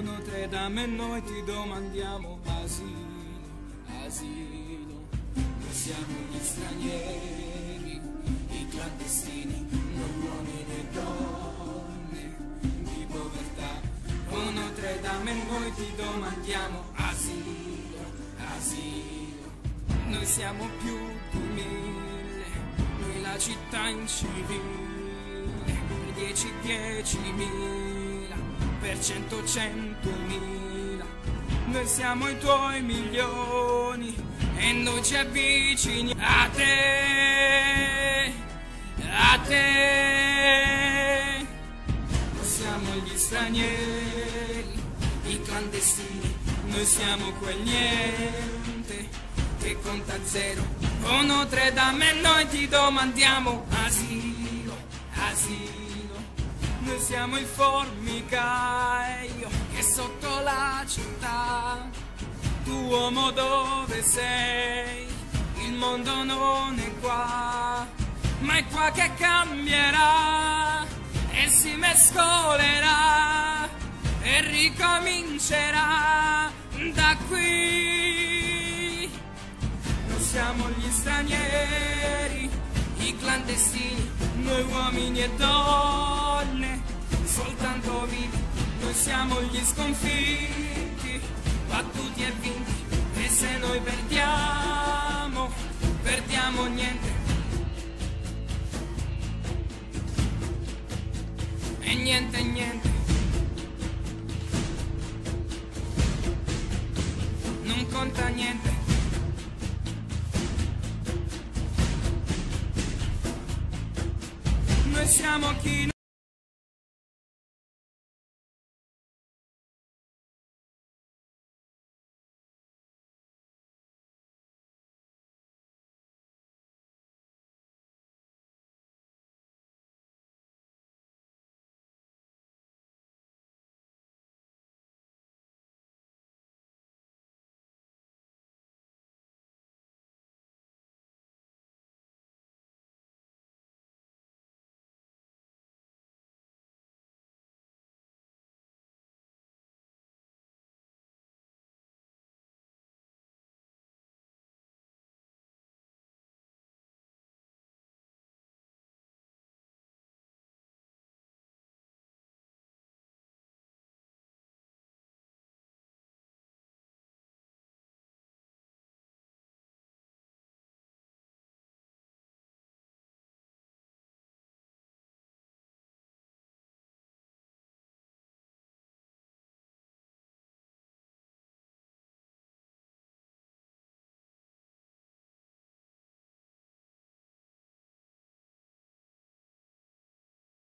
Notre Dame e noi ti domandiamo asilo, asilo. Noi siamo gli stranieri, i clandestini, noi uomini e donne di povertà. Oh Notre Dame e noi ti domandiamo asilo, asilo. Noi siamo più di mille, noi la città incivile, per dieci, diecimila, per cento, centomila. Noi siamo i tuoi milioni e noi ci avvicini a te, a te. Noi siamo gli stranieri, i clandestini, noi siamo quel niente che conta zero. Oh Notre Dame, e noi ti domandiamo asilo, asilo. Siamo il formicaio che sotto la città. Tu uomo dove sei? Il mondo non è qua, ma è qua che cambierà e si mescolerà e ricomincerà da qui. Noi siamo gli stranieri, i clandestini, noi uomini e donne, soltanto vivi. Noi siamo gli sconfitti, battuti e vinti. E se noi perdiamo, perdiamo niente. E niente, niente. Non conta niente. Noi siamo chi